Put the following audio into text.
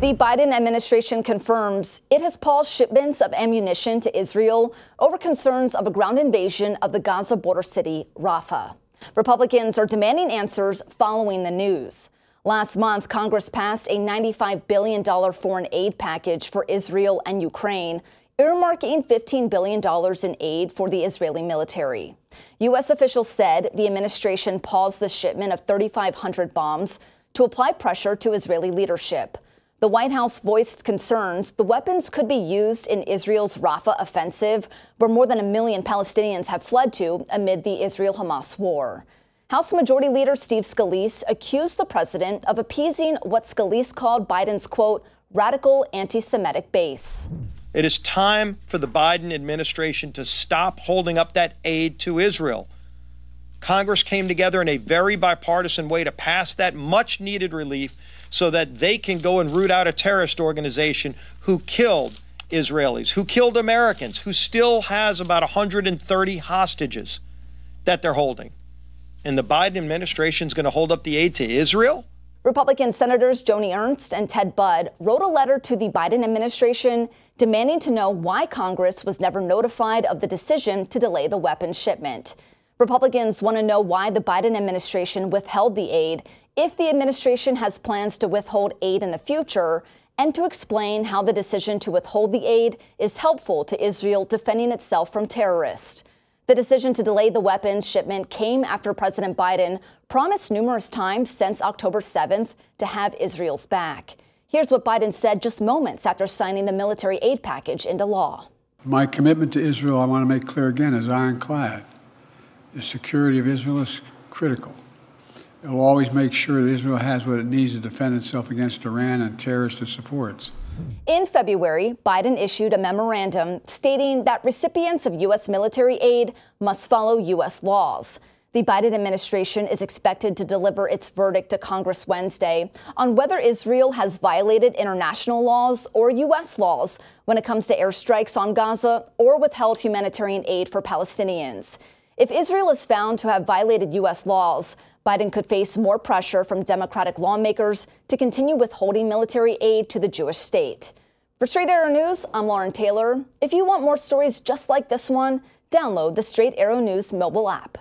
The Biden administration confirms it has paused shipments of ammunition to Israel over concerns of a ground invasion of the Gaza border city, Rafah. Republicans are demanding answers following the news. Last month, Congress passed a $95 billion foreign aid package for Israel and Ukraine, earmarking $15 billion in aid for the Israeli military. U.S. officials said the administration paused the shipment of 3,500 bombs to apply pressure to Israeli leadership. The White House voiced concerns the weapons could be used in Israel's Rafah offensive, where more than a million Palestinians have fled to amid the Israel Hamas war. House Majority Leader Steve Scalise accused the president of appeasing what Scalise called Biden's, quote, radical anti Semitic base. It is time for the Biden administration to stop holding up that aid to Israel. Congress came together in a very bipartisan way to pass that much needed relief so that they can go and root out a terrorist organization who killed Israelis, who killed Americans, who still has about 130 hostages that they're holding. And the Biden administration is going to hold up the aid to Israel? Republican Senators Joni Ernst and Ted Budd wrote a letter to the Biden administration demanding to know why Congress was never notified of the decision to delay the weapons shipment. Republicans want to know why the Biden administration withheld the aid, if the administration has plans to withhold aid in the future, and to explain how the decision to withhold the aid is helpful to Israel defending itself from terrorists. The decision to delay the weapons shipment came after President Biden promised numerous times since October 7th to have Israel's back. Here's what Biden said just moments after signing the military aid package into law. My commitment to Israel, I want to make clear again, is ironclad. The security of Israel is critical. It will always make sure that Israel has what it needs to defend itself against Iran and terrorists it supports. In February, Biden issued a memorandum stating that recipients of U.S. military aid must follow U.S. laws. The Biden administration is expected to deliver its verdict to Congress Wednesday on whether Israel has violated international laws or U.S. laws when it comes to airstrikes on Gaza or withheld humanitarian aid for Palestinians. If Israel is found to have violated U.S. laws, Biden could face more pressure from Democratic lawmakers to continue withholding military aid to the Jewish state. For Straight Arrow News, I'm Lauren Taylor. If you want more stories just like this one, download the Straight Arrow News mobile app.